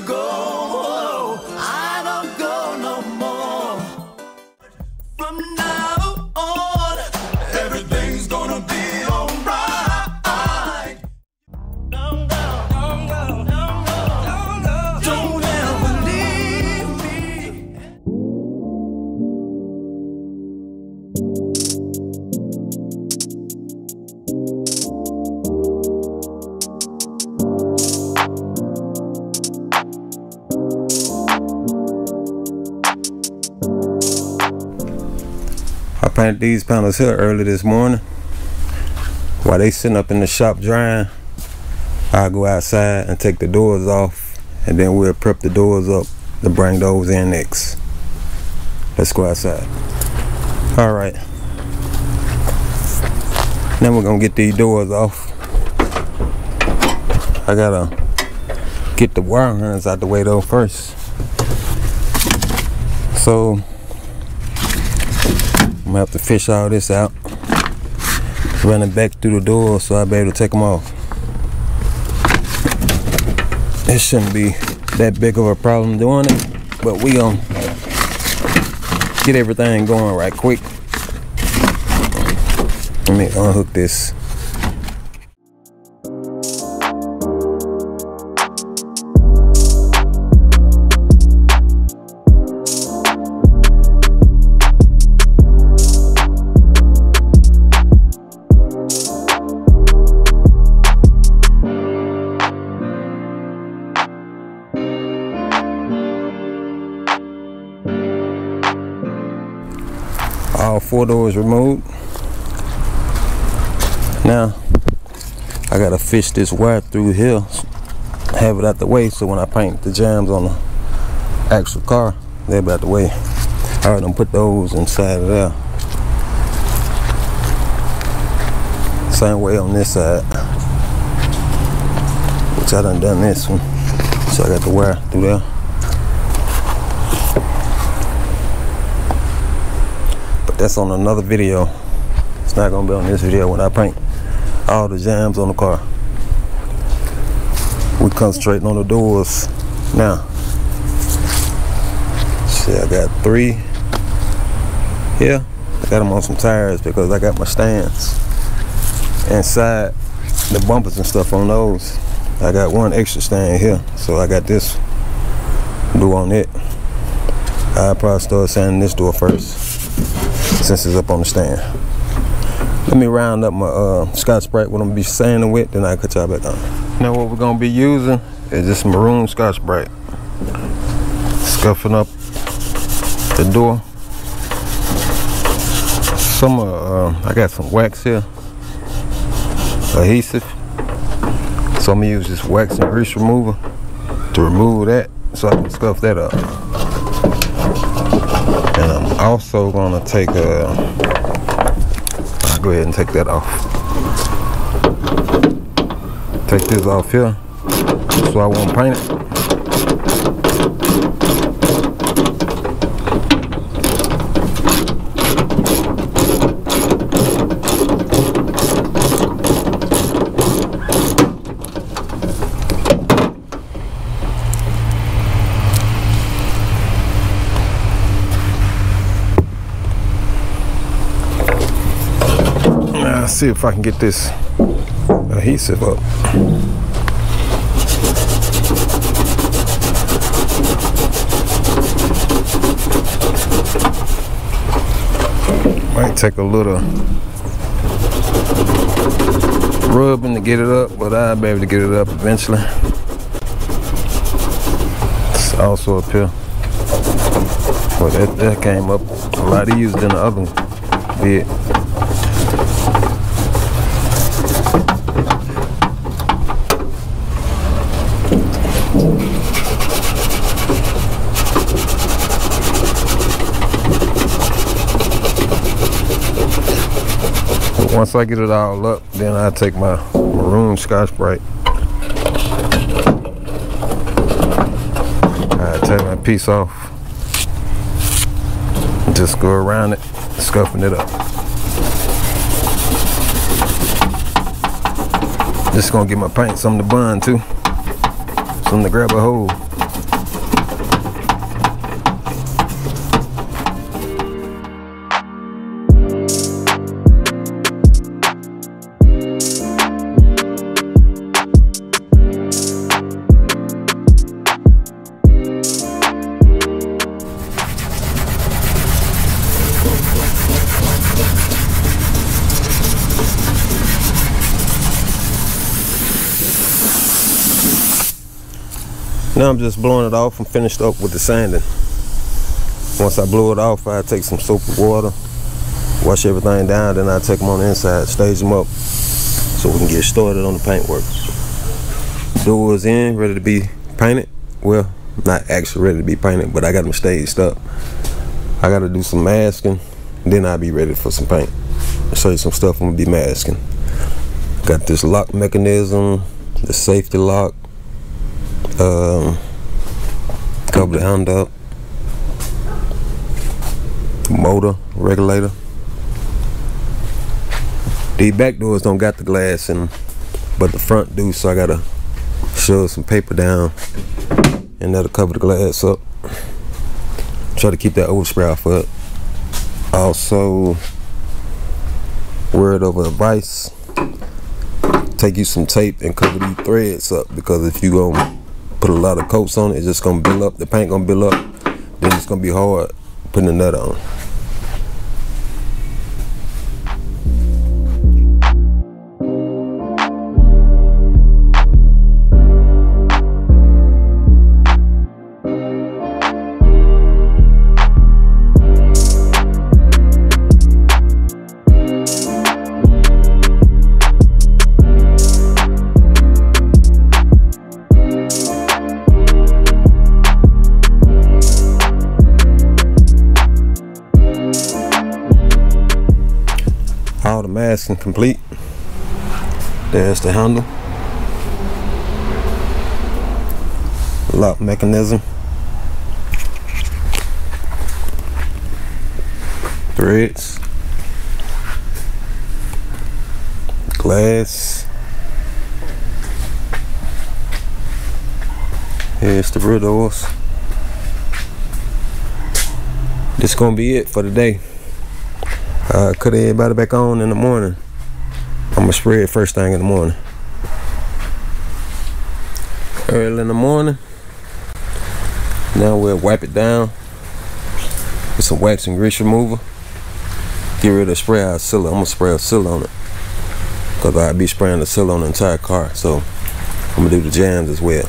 go. I these panels here early this morning. While they sitting up in the shop drying, I'll go outside and take the doors off, and then we'll prep the doors up to bring those in next. Let's go outside. All right. Then we're gonna get these doors off. I gotta get the wire harness out the way though first. So I'm gonna have to fish all this out. Running back through the door so I'll be able to take them off. It shouldn't be that big of a problem doing it, but we gonna get everything going right quick. Let me unhook this. Four doors removed. Now I gotta fish this wire through here, have it out the way so when I paint the jambs on the actual car, they'll be out the way. All right, I already done put those inside of there. Same way on this side. Which I done done this one. So I got the wire through there. That's on another video. It's not gonna be on this video when I paint all the jambs on the car. We concentrating on the doors now. See, I got three here. I got them on some tires because I got my stands inside the bumpers and stuff on those. I got one extra stand here, so I got this do on it. I'll probably start sanding this door first it's up on the stand. Let me round up my uh, Scotch Brite what I'm gonna be sanding with, then I cut y'all back on. Now what we're gonna be using is this maroon Scotch Brite. Scuffing up the door. Some uh, uh, I got some wax here, adhesive. So I'm gonna use this wax and grease remover to remove that so I can scuff that up. Also gonna take a. Go ahead and take that off. Take this off here, so I won't paint it. I'll see if I can get this adhesive up. Might take a little rubbing to get it up, but I'll be able to get it up eventually. It's also up here. But that, that came up a lot easier than the other one did. Once I get it all up, then I take my maroon Scotch Brite. I take my piece off. Just go around it, scuffing it up. Just gonna get my paint something to bun too. Something to grab a hold. Now I'm just blowing it off. I'm finished up with the sanding. Once I blow it off, I take some soap and water, wash everything down, then I take them on the inside, stage them up so we can get started on the paintwork. Doors in, ready to be painted. Well, not actually ready to be painted, but I got them staged up. I got to do some masking, then I'll be ready for some paint. I'll show you some stuff I'm gonna be masking. Got this lock mechanism, the safety lock, um, cover the hand up, motor regulator. These back doors don't got the glass in them, but the front do, so I gotta shove some paper down and that'll cover the glass up. Try to keep that overspray off of it. Also, word of advice, take you some tape and cover these threads up because if you gonna put a lot of coats on it, it's just gonna build up, the paint gonna build up, then it's gonna be hard putting the nut on. Complete. There's the handle. Lock mechanism. Threads. Glass. Here's the rear doors. This gonna be it for the day. Uh, cut everybody back on in the morning. I'm gonna spray it first thing in the morning. Early in the morning. Now we'll wipe it down with some wax and grease remover. Get rid of the spray out seal. I'm gonna spray a seal on it. Cause I'll be spraying the seal on the entire car. So I'm gonna do the jambs as well.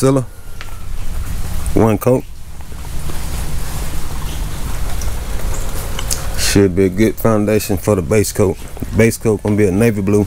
The sealer. One coat. Should be a good foundation for the base coat. Base coat gonna be a navy blue.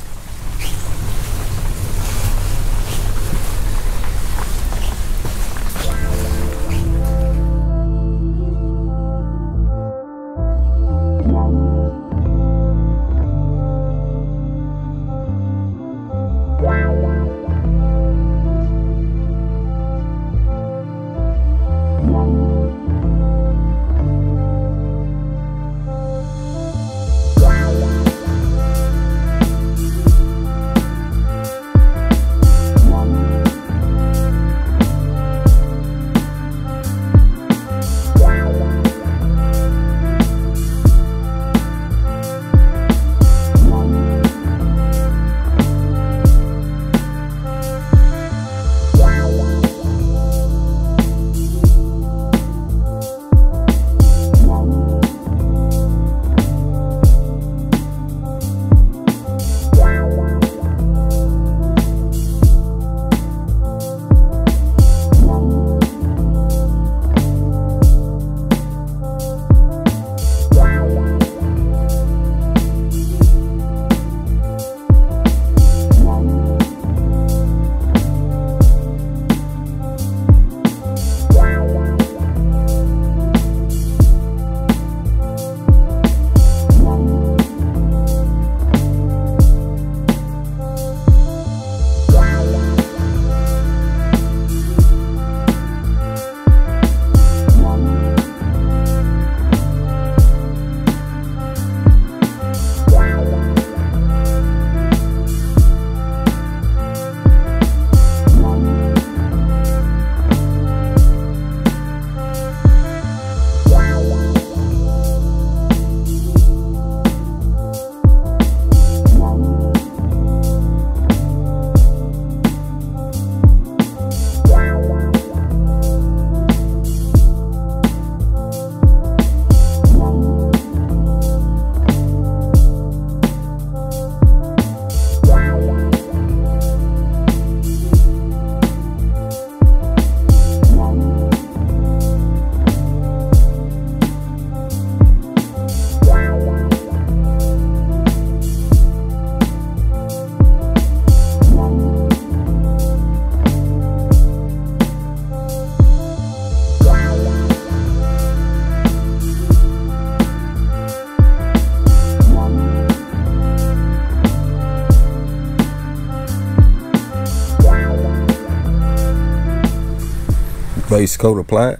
Coat applied.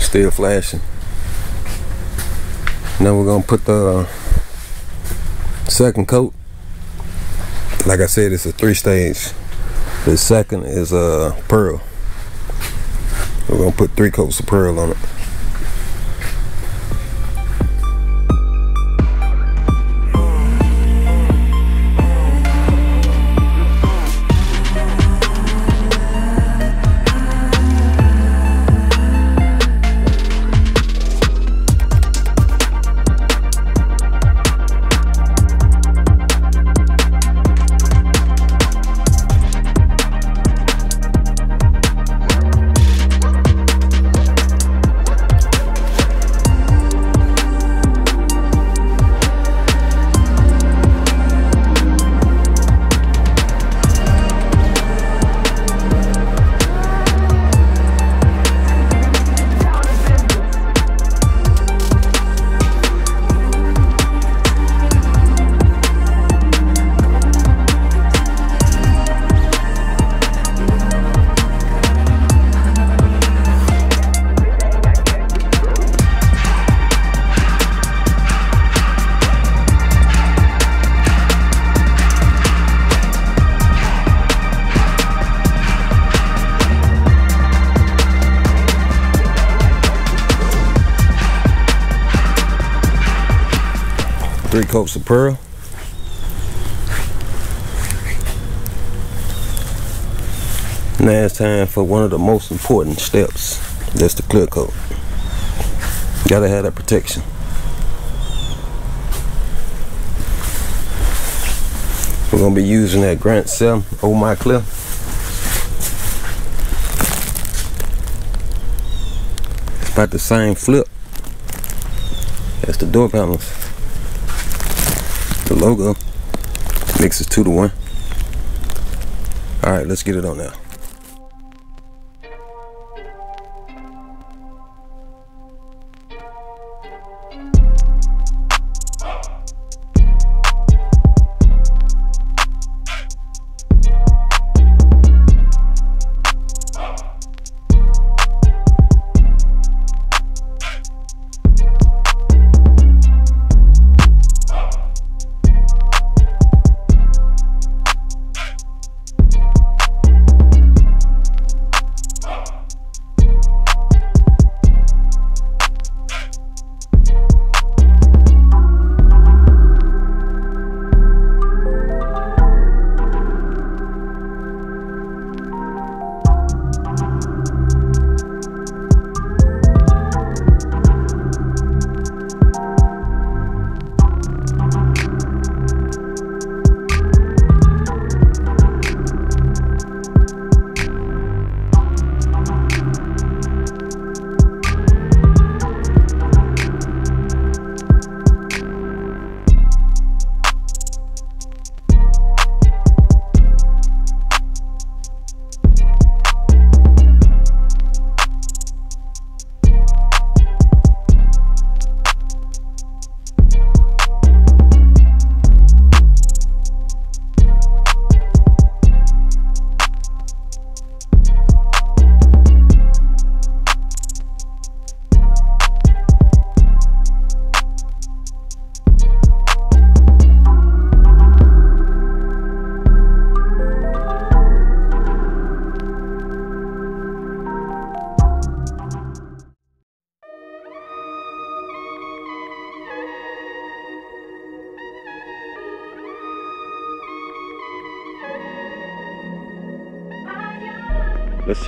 Still flashing. Now we're gonna put the uh, second coat. Like I said, it's a three stage. The second is a pearl. We're gonna put three coats of pearl on it. Three coats of pearl. Now it's time for one of the most important steps. That's the clear coat. Gotta have that protection. We're gonna be using that Grant 7 Oh My Clear. It's about the same flip as the door panels the logo mixes two to one. All right, let's get it on now.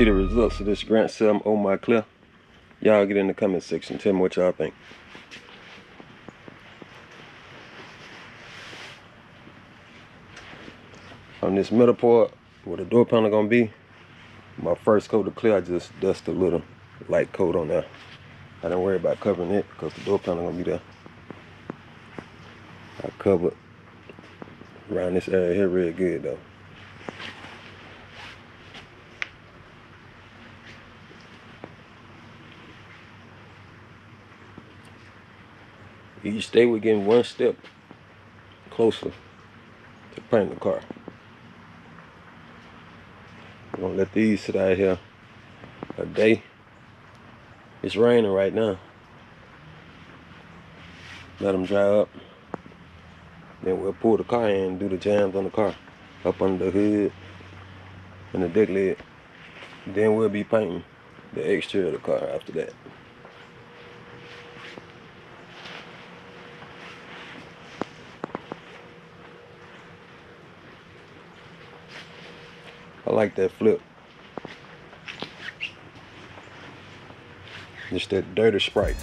See the results of this Grant 7 Oh My Clear. Y'all get in the comment section. Tell me what y'all think. On this middle part, where the door panel gonna be, my first coat of clear, I just dust a little light coat on there. I don't worry about covering it because the door panel gonna be there. I covered around this area here real good though. Each day we're getting one step closer to painting the car. I'm gonna let these sit out here a day. It's raining right now. Let them dry up. Then we'll pull the car in and do the jambs on the car. Up under the hood and the deck lid. Then we'll be painting the exterior of the car after that. I like that flip. Just that dirty sprite.